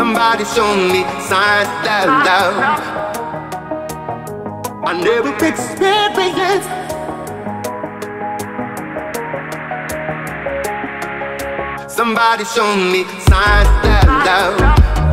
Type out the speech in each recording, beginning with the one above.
Somebody show me signs that love I never experienced. Somebody show me signs that love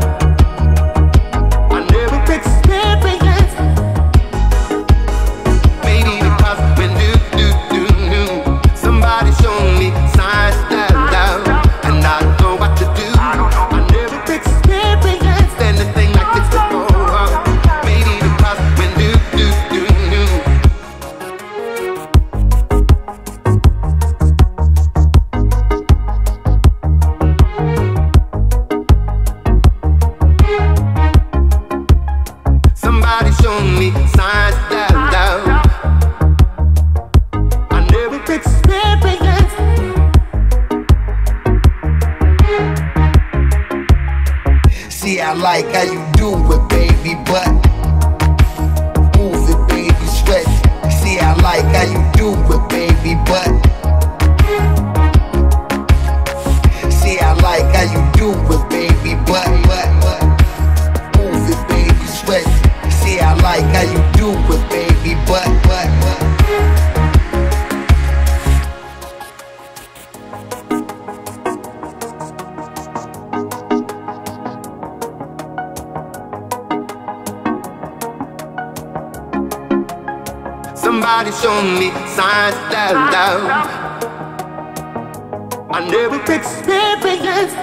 Somebody show me signs that love I never experienced. See, I like how you do it, Somebody show me signs that love I never experienced.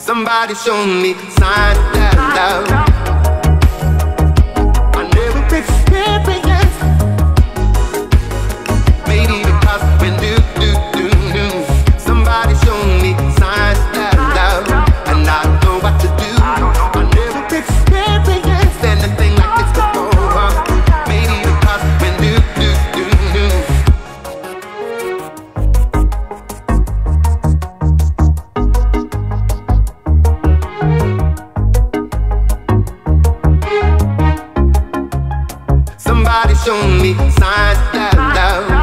Somebody show me signs that love Somebody show me signs that love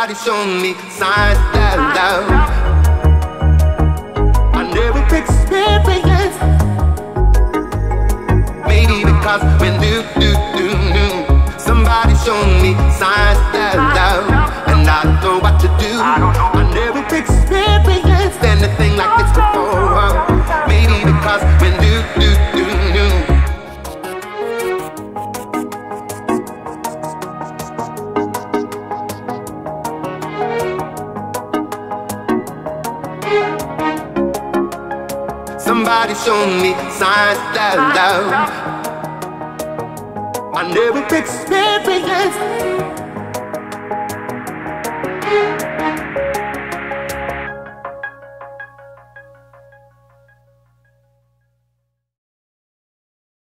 Somebody show me signs that love I never experienced. Maybe because when do do do do somebody show me signs that love and I don't know what to do. I never experienced Somebody show me signs that love I never experienced.